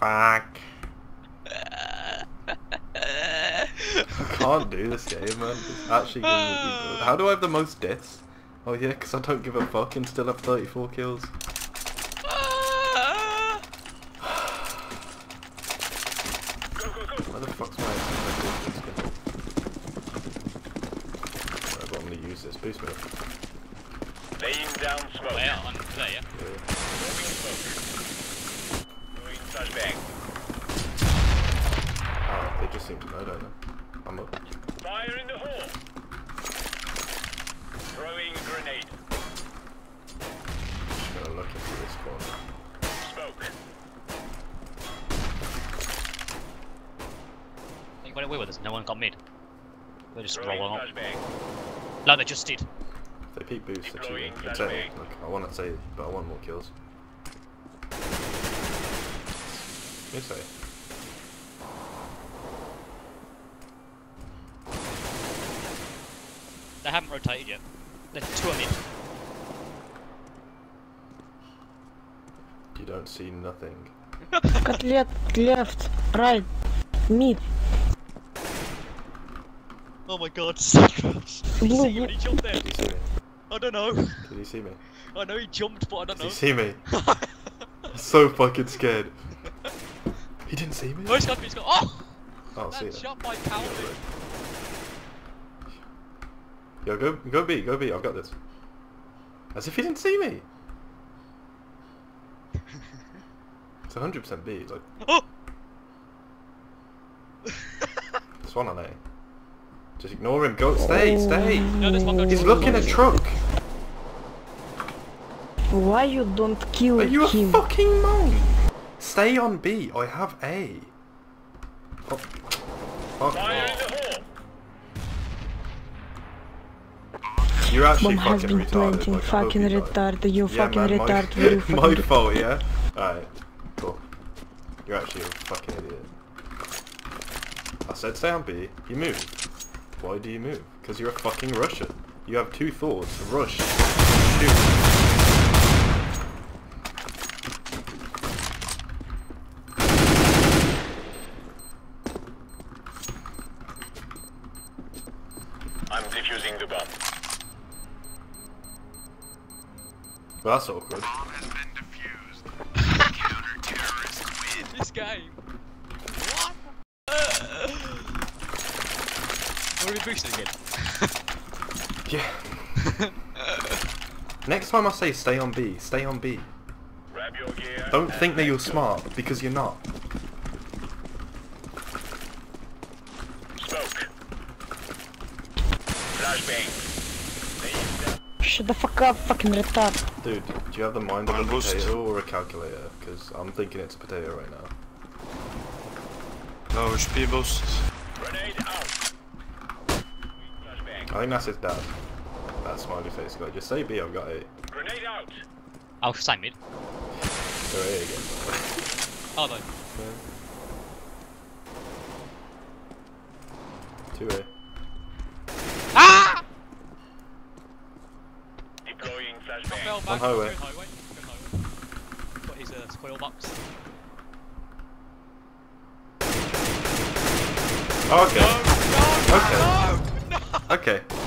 Back. I can't do this game, man. It's actually gonna be How do I have the most deaths? Oh yeah, because I don't give a fuck and still have 34 kills. Where the fuck's my Alright, but I'm gonna use this boost move. Laying down smoke. Where? On there, yeah? Yeah. Moving smoke. Throwing flashbang. They just seem don't they? I'm up. Fire in the hole. Throwing grenade. Just gonna look into this corner. Smoke. Think got away with us. No one got mid. We're just Throwing rolling up. flashbang. Like they just did. If they peek boost, they're cheating. It's it. flashbang. Look, I want to say, but I want more kills. You say. They haven't rotated yet. They're two on mid. You don't see nothing. Котлет, left, right, mid. Oh my god, so close. Did you Blue, see when he jumped there? Did you see me? I don't know. Did you see me? I know he jumped, but I don't Did you know. see me? I'm so fucking scared. He didn't see me? Oh, he's got me, he's got. Oh! Oh, see That it. shot by Calvin. Yo, go, go B, go B, I've got this. As if he didn't see me! It's 100% B, like, Oh! this one on A. Just ignore him, go, stay, oh. stay! No, this one got He's looking at truck! Why you don't kill Are you a fucking monk? Stay on B, I have A. Oh. Fuck Fire in off. the hole. You're actually Bomb has been retarded. planting. like, fucking retard. You Yeah, fucking man, retard. My, you fucking my retard. fault, yeah? Alright, cool. You're actually a fucking idiot. I said stay on B, you move. Why do you move? Because you're a fucking Russian. You have two thoughts. Rush. Shoot. I'm defusing the bomb. Well, that's awkward. This game. What? What are we boosting again? Yeah. Next time I say stay on B, stay on B. Grab your gear. Don't think that you're go. smart, because you're not. Smoke. Flashbang. Shut the fuck up, fucking retard. Dude, do you have the mind of a potato or a calculator? Because I'm thinking it's a potato right now. No HP boost. Grenade out. I think that's his dad. That smiley face guy. Just say B, I've got it. Grenade out. Oh, I'll stay mid. They're A again. oh no. Yeah. 2A. Flashbang. back. highway. Highway. Going highway. Got his uh, spoil box. Oh, okay. No, no, Okay. no, no. Okay.